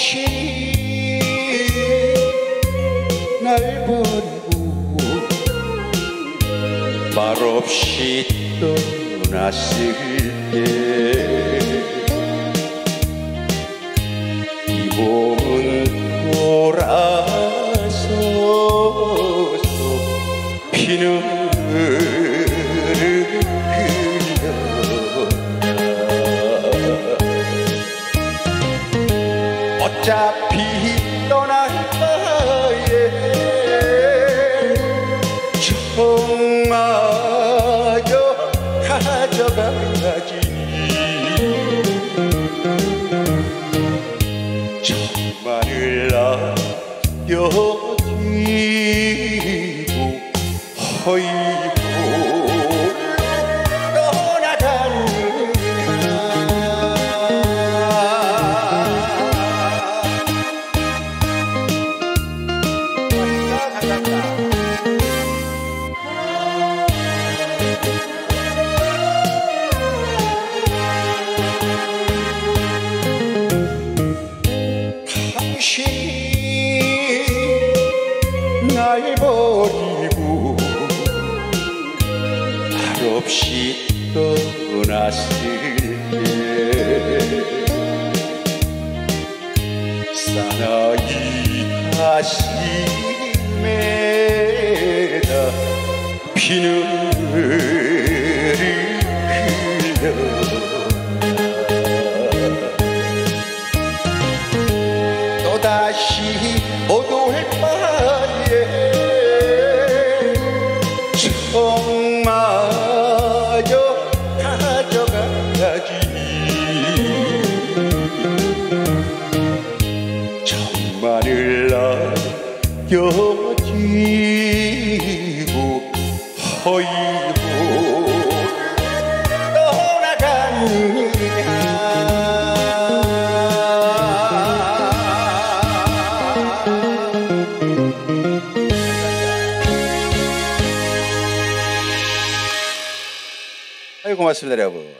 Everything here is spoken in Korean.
당신이 날 버리고 말없이 떠났을 때 이 몸은 어차피 떠날 바에 정마저 가져가야지. 정말을 남겨두고 허이 버리고 말없이 떠났을 때 사나이 가슴에다 피는 흘려. 또다시 어두울 정마저 가져가야지. 정말을 남겨지고 허이고 떠나가 아이 고맙습니다 여러분